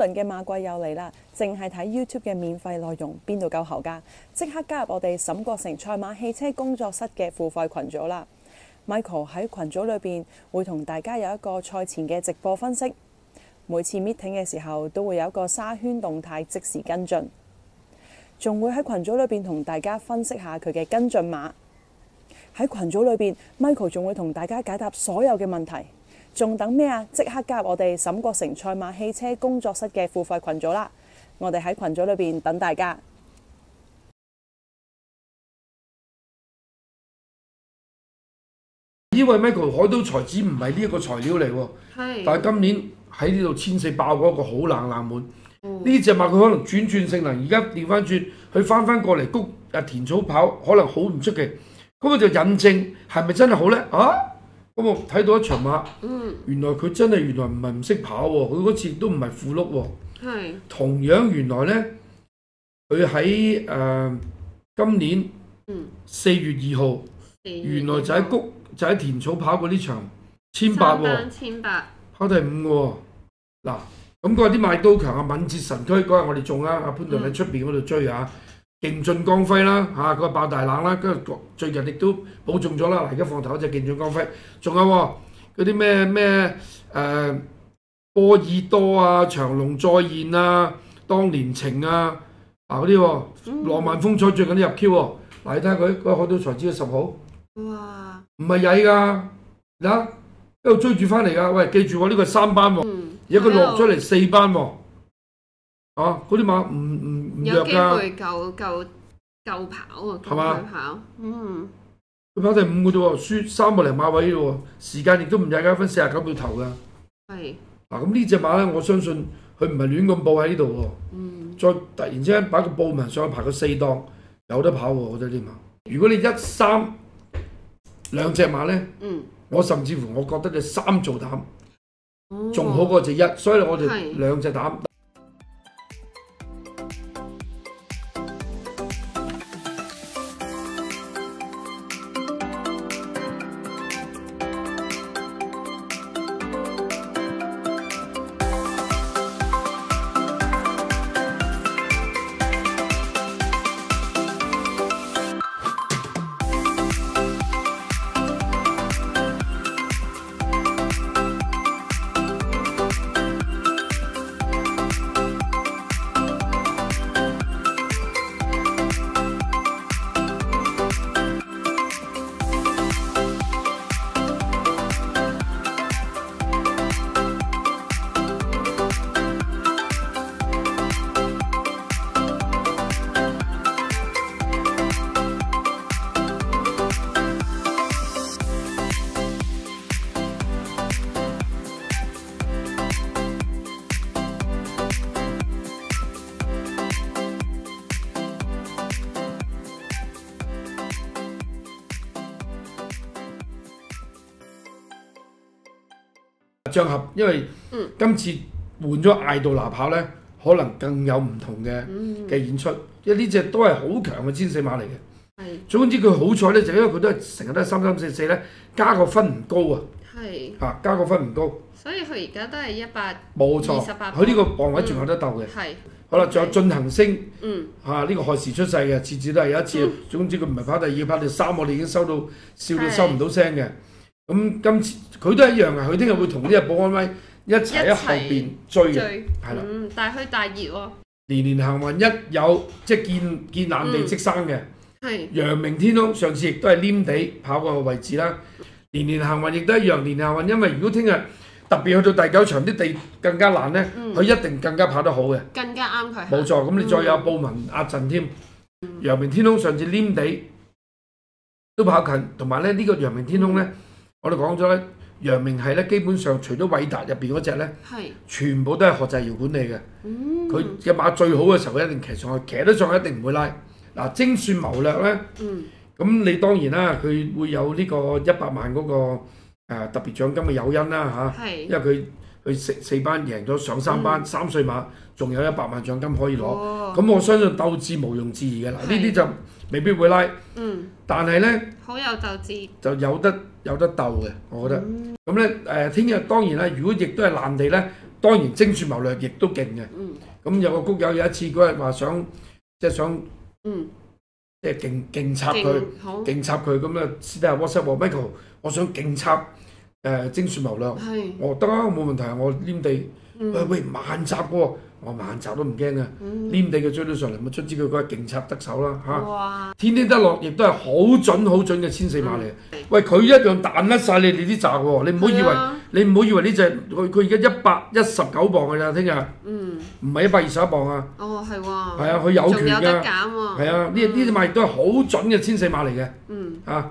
新一輪嘅馬季又嚟啦，淨係睇 YouTube 嘅免費內容邊度夠喉㗎？即刻加入我哋沈國成賽馬汽車工作室嘅付費群組啦！Michael 喺群組裏邊會同大家有一個賽前嘅直播分析，每次 meeting 嘅時候都會有一個沙圈動態即時跟進，仲會喺群組裏邊同大家分析下佢嘅跟進馬。喺群組裏邊，Michael 仲會同大家解答所有嘅問題。仲等咩啊？即刻加入我哋沈國成賽馬汽車工作室嘅付費群組啦！我哋喺群組裏邊等大家。呢位 Michael 海都才子唔係呢一個材料嚟喎，但係今年喺呢度千四爆嗰個好冷冷門。哦呢只馬佢可能轉轉性能，而家調翻轉，佢翻翻過嚟谷啊田草跑，可能好唔出奇。咁佢就引證係咪真係好咧？啊！咁我睇到一場馬，嗯。原來佢真係原來唔係唔識跑喎，佢嗰次都唔係負碌喎。係。同樣原來咧，佢喺誒今年嗯。四月二號，原來就喺谷就喺田草跑過呢場千八喎。千八。跑第五嘅喎。嗱，咁嗰日啲賣刀強啊，敏捷神區嗰日我哋中啊，阿潘頓喺出邊嗰度追啊，勁進光輝啦嚇，嗰、個爆大冷啦，跟住最近亦都保中咗啦。嗱，而家放頭嗰隻勁進光輝，仲有喎嗰啲咩咩誒波爾多啊、長龍再現啊、當年情啊，啊嗰啲喎，浪漫風采最近都入 Q 喎。嗱，你睇下佢嗰個海島才子嘅十號。哇唔係曳㗎，嗱一路追住翻嚟㗎。喂，記住喎，呢個係三班喎，嗯而家佢落咗嚟四班喎，啊，嗰啲馬唔唔唔有機弱㗎，會夠夠夠跑啊，係嘛？跑。嗯。佢跑第五個啫喎，輸三個零馬位啫喎，時間亦都唔曳㗎，分四十九秒頭㗎。係。嗱，咁呢只馬咧，我相信佢唔係亂咁報喺呢度喎，嗯。再突然之間擺個報名上去排個四檔，有得跑喎，我覺得呢馬。如果你一三兩隻馬咧，嗯。我甚至乎我覺得你三做膽。哦。仲好過隻一，所以我哋係。兩隻膽。張合，因為嗯今次換咗艾杜拿跑咧，可能更有唔同嘅嗯嘅演出，因為呢只都係好強嘅千四馬嚟嘅。係總之佢好彩咧，就因為佢都係成日都係三三四四咧，加個分唔高啊，係，嚇加個分唔高，所以佢而家都係一百冇錯。28佢呢個磅位仲有得鬥嘅。係好啦，仲有進行星。嗯啊！呢、個亥時出世嘅，次次都係有一次，總之佢唔係跑第二，跑第三，我哋已經收到笑到收唔到聲嘅。咁今次佢都係一樣嘅，佢聽日會同呢隻保安威一齊喺後邊追嘅，最係啦。嗯，但係佢大熱喎年年行運一有即係見見爛地即生嘅。係陽明天空上次亦都係黏地跑個位置啦。年年行運亦都一樣，年年行運，因為如果聽日特別去到第九場啲地更加難咧，嗯佢、一定更加跑得好嘅。更加啱佢冇錯，咁你再有布文壓陣添，陽明天空上次黏地都跑近，同埋咧呢個陽明天空咧，我哋講咗咧，楊明係咧基本上除咗偉達入邊嗰只咧，係全部都係學習搖管理嘅。嗯佢嘅馬最好嘅時候，一定騎上去，騎得上去一定唔會拉。嗱，精算謀略咧，嗯咁你當然啦，佢會有呢個一百萬嗰、個、呃、特別獎金嘅誘因啦嚇。係因為佢佢四四班贏咗上三班、三歲馬，仲有一百萬獎金可以攞。哦咁、我相信鬥志無庸置疑嘅啦，呢啲就未必會拉，嗯但係咧好有鬥志就有得有得鬥嘅，我覺得。嗯咁咧誒，聽日當然啦，如果亦都係爛地咧，當然精算謀略亦都勁嘅。嗯咁有個谷友有一次嗰日話想即係想嗯，即係勁勁插佢。勁插佢咁啊！私底下 WhatsApp 話 Michael，我想勁插誒、呃精算謀略，係，我得啊，冇問題，我黏地。嗯。喂喂，慢插喎，我慢插都唔驚啊，嗯。黏地佢追到上嚟，咪出知佢嗰日勁插得手啦嚇。哇，天天得落亦都係好準好準嘅千四碼嚟。嗯喂，佢一樣彈甩晒你哋啲閘喎，你唔好以為啊你唔好以為呢只佢佢而家一百一十九磅㗎咋，聽日。嗯，唔係一百二十一磅啊，哦係喎，係啊，佢有仲權㗎。有得，減喎，係啊，呢呢只馬亦都係好準嘅千四碼嚟嘅。嗯。啊，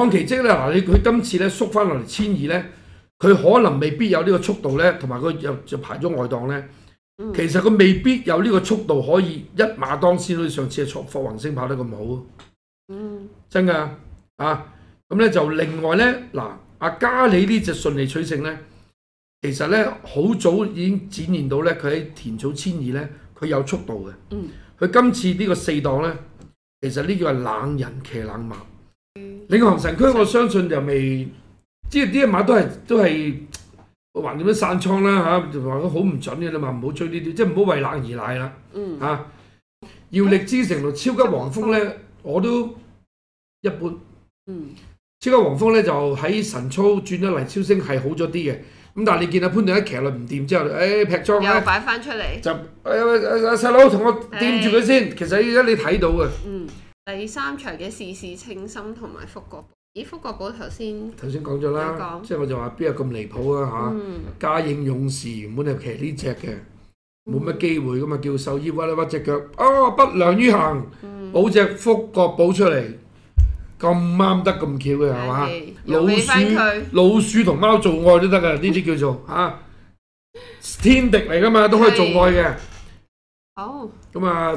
創奇蹟咧，嗱你佢今次咧縮翻落嚟千二咧，佢可能未必有呢個速度咧，同埋佢又就排咗外檔咧。嗯其實佢未必有呢個速度可以一馬當先，好似上次嘅霍霍宏星跑得咁好。嗯真㗎啊！咁咧就另外咧嗱，阿加里呢只順利取勝咧，其實咧好早已經展現到咧，佢喺田草千二咧，佢有速度嘅。嗯，佢今次呢個四檔咧，其實呢叫係冷人騎冷馬。領航神區我相信就未，即係呢一馬都係都係橫掂都散倉啦嚇，就好唔準嘅啦嘛，唔好追呢啲，即係唔好為冷而奶啦。嗯。啊，耀力之城同超級黃蜂咧，我都一般。嗯。超級黃蜂咧就喺神操轉咗嚟超星係好咗啲嘅，咁但係你見阿潘頓一騎落唔掂之後，誒、劈裝咧又擺翻出嚟，就誒誒細佬同我掂住佢先，其實而家你睇到嘅。嗯，第三場嘅事事稱心同埋福國寶，咦福國寶頭先，頭先講咗啦即係我就話邊有咁離譜啊嚇！嗯。嘉應勇士原本係騎呢只嘅，冇乜機會噶嘛，叫獸醫屈一屈只腳，啊不良於行，嗯，補只福國寶出嚟，咁啱得咁巧嘅係嘛？老又俾翻佢，老鼠同貓做愛都得噶，呢啲叫做 嚇、天敵嚟噶嘛，都可以做愛嘅。好，咁啊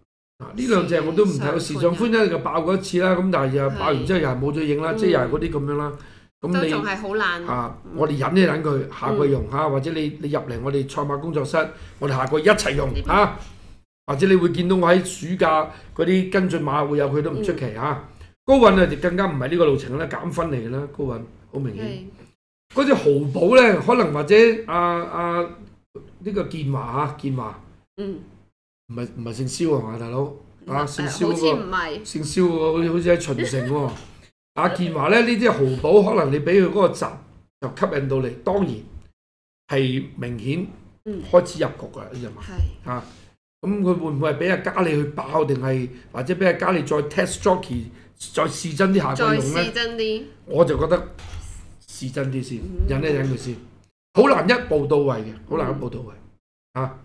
呢兩隻我都唔睇過，時尚歡欣就爆過一次啦，咁但係又爆完之後又係冇咗影啦，嗯即係又係嗰啲咁樣啦。咁你都仲係好爛，啊，我哋忍一忍佢，下季用嚇，或者你你入嚟我哋賽馬工作室，我哋下季一齊用嚇，或者你會見到我喺暑假嗰啲跟進馬會有佢都唔出奇嚇。高運啊，就更加唔係呢個路程啦，減分嚟嘅啦，高運好明顯。係。嗰隻豪寶咧，可能或者阿阿呢個建華嚇，建華。嗯，唔係唔係姓蕭啊嘛，大佬啊姓蕭嗰個。唔係，姓蕭喎，好似好似喺秦城喎。阿健華咧，呢啲豪寶，可能你俾佢嗰個集就吸引到你，當然係明顯嗯開始入局㗎啦呢只馬。咁佢會唔會係俾阿嘉利去爆，定係或者俾阿嘉利再 test jockey 再試真啲下季再用咧試？真啲，我就覺得試真啲先，嗯忍一忍佢先，好難一步到位嘅，好難一步到位啊！